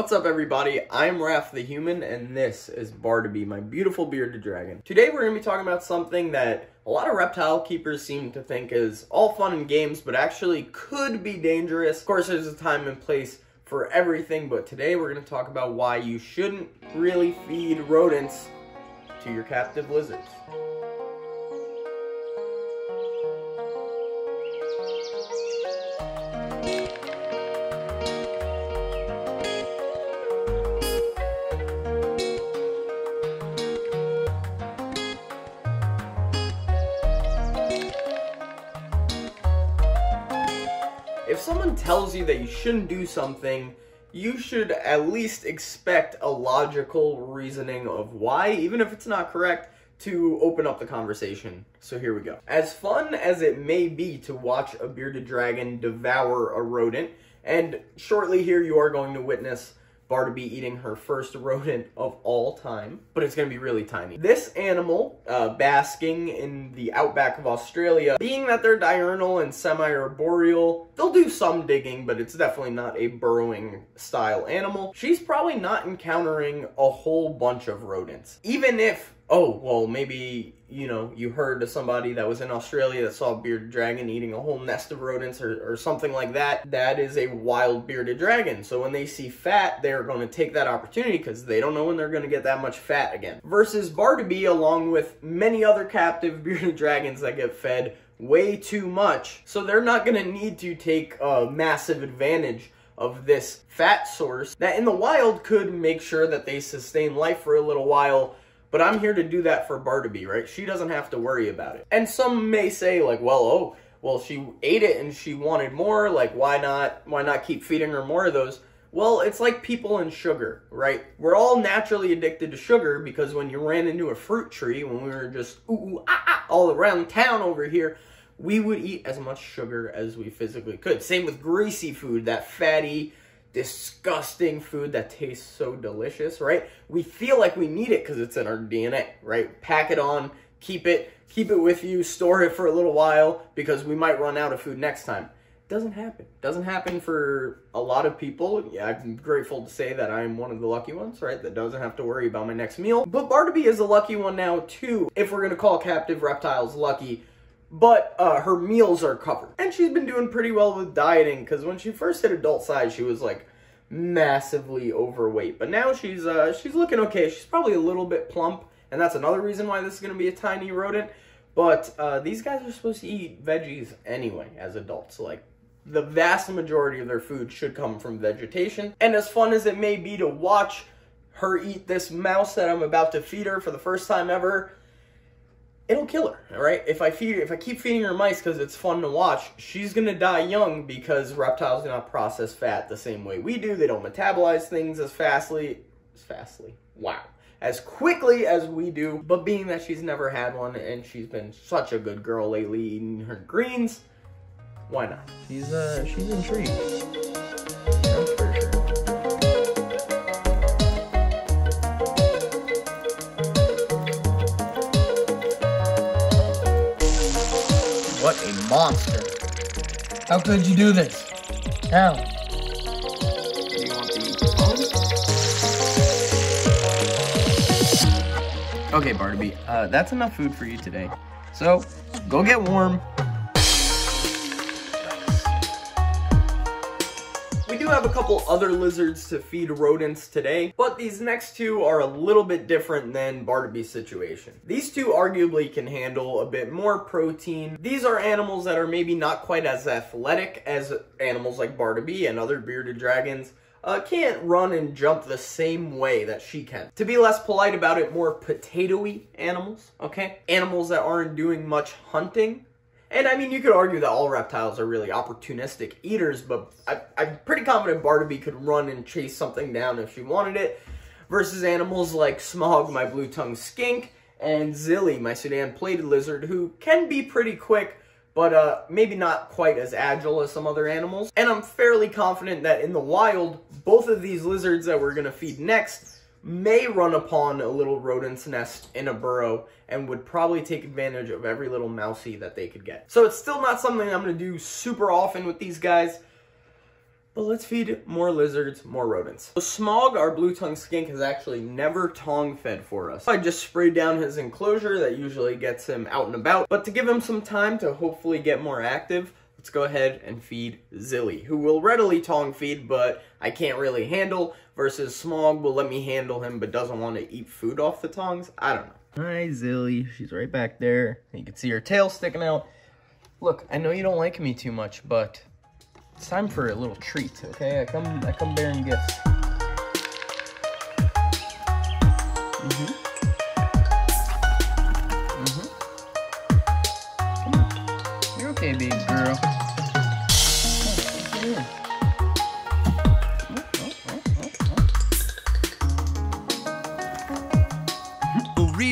What's up everybody? I'm Raph the Human and this is Bartleby, my beautiful bearded dragon. Today we're going to be talking about something that a lot of reptile keepers seem to think is all fun and games but actually could be dangerous. Of course there's a time and place for everything but today we're going to talk about why you shouldn't really feed rodents to your captive lizards. If someone tells you that you shouldn't do something, you should at least expect a logical reasoning of why, even if it's not correct, to open up the conversation. So here we go. As fun as it may be to watch a bearded dragon devour a rodent, and shortly here you are going to witness Bartleby eating her first rodent of all time, but it's to be really tiny. This animal, uh, basking in the outback of Australia, being that they're diurnal and semi-arboreal, they'll do some digging, but it's definitely not a burrowing style animal. She's probably not encountering a whole bunch of rodents. Even if oh, well, maybe, you know, you heard of somebody that was in Australia that saw a bearded dragon eating a whole nest of rodents or, or something like that. That is a wild bearded dragon. So when they see fat, they're going to take that opportunity because they don't know when they're going to get that much fat again. Versus Bartleby, along with many other captive bearded dragons that get fed way too much. So they're not going to need to take a massive advantage of this fat source that in the wild could make sure that they sustain life for a little while but I'm here to do that for Bartleby, right? She doesn't have to worry about it. And some may say like, well, oh, well, she ate it and she wanted more. Like, why not? Why not keep feeding her more of those? Well, it's like people and sugar, right? We're all naturally addicted to sugar because when you ran into a fruit tree, when we were just ooh, ooh ah, ah, all around town over here, we would eat as much sugar as we physically could. Same with greasy food, that fatty, disgusting food that tastes so delicious, right? We feel like we need it because it's in our DNA, right? Pack it on, keep it, keep it with you, store it for a little while because we might run out of food next time. Doesn't happen. Doesn't happen for a lot of people. Yeah, I'm grateful to say that I'm one of the lucky ones, right? That doesn't have to worry about my next meal. But Bartleby is a lucky one now too, if we're gonna call captive reptiles lucky but uh, her meals are covered. And she's been doing pretty well with dieting because when she first hit adult size, she was like massively overweight. But now she's uh, she's looking okay. She's probably a little bit plump, and that's another reason why this is going to be a tiny rodent. But uh, these guys are supposed to eat veggies anyway as adults. Like the vast majority of their food should come from vegetation. And as fun as it may be to watch her eat this mouse that I'm about to feed her for the first time ever, it'll kill her, right? If I feed, if I keep feeding her mice because it's fun to watch, she's gonna die young because reptiles do not process fat the same way we do. They don't metabolize things as fastly, as fastly, wow, as quickly as we do. But being that she's never had one and she's been such a good girl lately eating her greens, why not? She's, uh, she's intrigued. How could you do this? How? Okay, Bartleby, uh, that's enough food for you today. So, go get warm, have a couple other lizards to feed rodents today, but these next two are a little bit different than Bartleby's situation. These two arguably can handle a bit more protein. These are animals that are maybe not quite as athletic as animals like Bartleby and other bearded dragons, uh, can't run and jump the same way that she can. To be less polite about it, more potatoy animals, okay? Animals that aren't doing much hunting, and I mean, you could argue that all reptiles are really opportunistic eaters, but I, am pretty confident Bartleby could run and chase something down if she wanted it, versus animals like Smog, my blue-tongued skink, and Zilly, my Sudan plated lizard, who can be pretty quick, but uh, maybe not quite as agile as some other animals. And I'm fairly confident that in the wild, both of these lizards that we're going to feed next may run upon a little rodent's nest in a burrow and would probably take advantage of every little mousey that they could get. So it's still not something I'm going to do super often with these guys, But let's feed more lizards, more rodents. So Smog, our blue tongue skink, has actually never tongue fed for us. I just sprayed down his enclosure that usually gets him out and about. But to give him some time to hopefully get more active, let's go ahead and feed Zilly, who will readily tongue feed, but I can't really handle, versus Smog will let me handle him, but doesn't want to eat food off the tongs. I don't know. Hi, Zilly. She's right back there. You can see her tail sticking out. Look, I know you don't like me too much, but it's time for a little treat, okay? I come I come bearing gifts. Mm-hmm. Mm-hmm.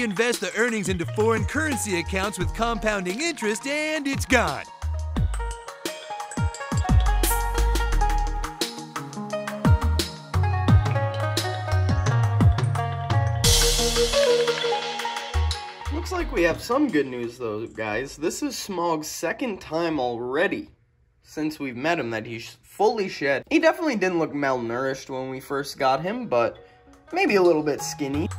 We'll reinvest the earnings into foreign currency accounts with compounding interest, and it's gone. Looks like we have some good news though, guys. This is Smog's second time already since we've met him that he's fully shed. He definitely didn't look malnourished when we first got him, but maybe a little bit skinny.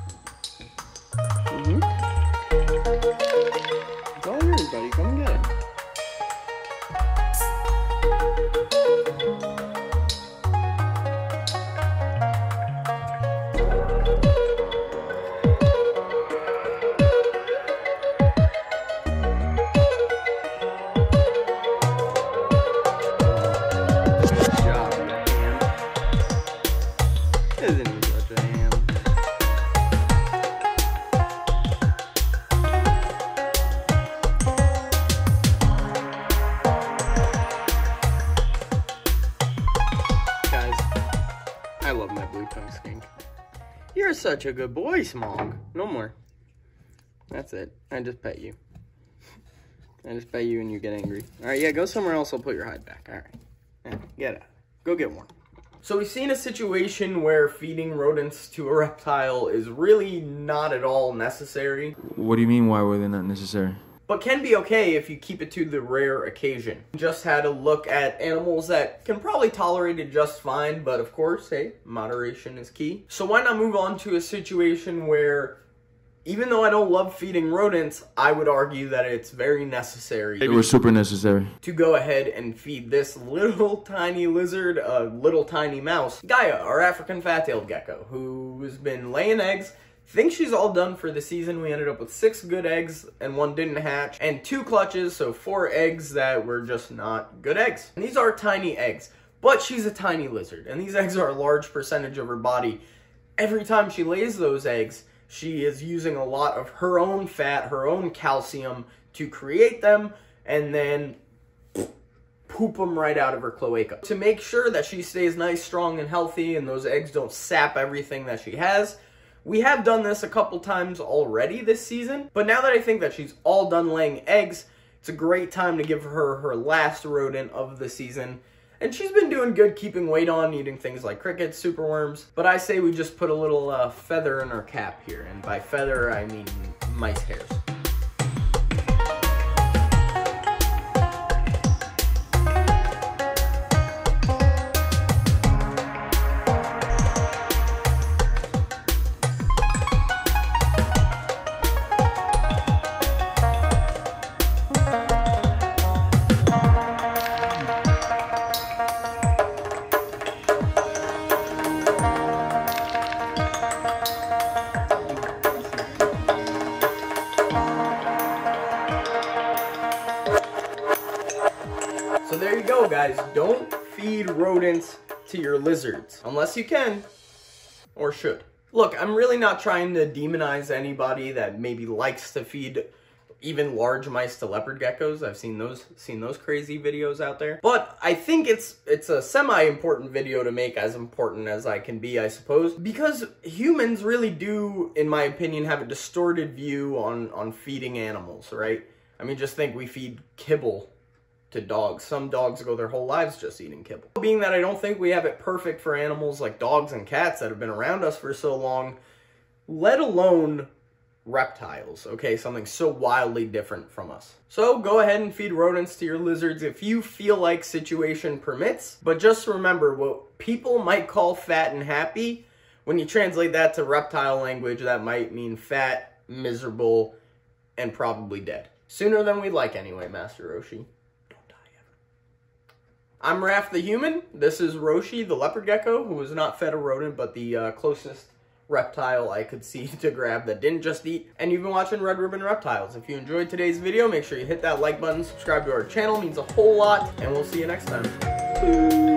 Such a? Guys, I love my blue tongue skink. You're such a good boy, Smog. No more. That's it. I just pet you. I just pet you and you get angry. Alright, yeah, go somewhere else. I'll put your hide back. Alright. Yeah, get out. Go get warm. So we've seen a situation where feeding rodents to a reptile is really not at all necessary, What do you mean? Why were they not necessary? but can be okay if you keep it to the rare occasion. Just had a look at animals that can probably tolerate it just fine, but of course, hey, moderation is key. So why not move on to a situation where even though I don't love feeding rodents, I would argue that it's very necessary It was super necessary. to go ahead and feed this little tiny lizard a little tiny mouse. Gaia, our African fat-tailed gecko, who's been laying eggs. Think she's all done for the season. We ended up with six good eggs and one didn't hatch, and two clutches, so four eggs that were just not good eggs. And these are tiny eggs, but she's a tiny lizard, and these eggs are a large percentage of her body. Every time she lays those eggs, she is using a lot of her own fat, her own calcium to create them, and then poop them right out of her cloaca. To make sure that she stays nice, strong, and healthy and those eggs don't sap everything that she has, we have done this a couple times already this season, but now that I think that she's all done laying eggs, it's a great time to give her her last rodent of the season. And she's been doing good keeping weight on, eating things like crickets, superworms. But I say we just put a little uh, feather in her cap here. And by feather, I mean mice hairs. There you go, guys. Don't feed rodents to your lizards. Unless you can, or should. Look, I'm really not trying to demonize anybody that maybe likes to feed even large mice to leopard geckos. I've seen those seen those crazy videos out there. But I think it's it's a semi-important video to make as important as I can be, I suppose, because humans really do in my opinion have a distorted view on on feeding animals, right? I mean, just think we feed kibble to dogs. Some dogs go their whole lives just eating kibble. Being that I don't think we have it perfect for animals like dogs and cats that have been around us for so long, let alone reptiles, okay? Something so wildly different from us. So go ahead and feed rodents to your lizards if you feel like situation permits, but just remember what people might call fat and happy, when you translate that to reptile language, that might mean fat, miserable, and probably dead. Sooner than we'd like anyway, Master Roshi. I'm Raph the human. This is Roshi the leopard gecko, who was not fed a rodent, but the uh, closest reptile I could see to grab that didn't just eat. And you've been watching Red Ribbon Reptiles. If you enjoyed today's video, make sure you hit that like button, subscribe to our channel, means a whole lot, and we'll see you next time.